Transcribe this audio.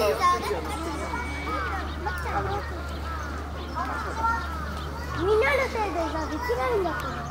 みんなのせいでさできないんだから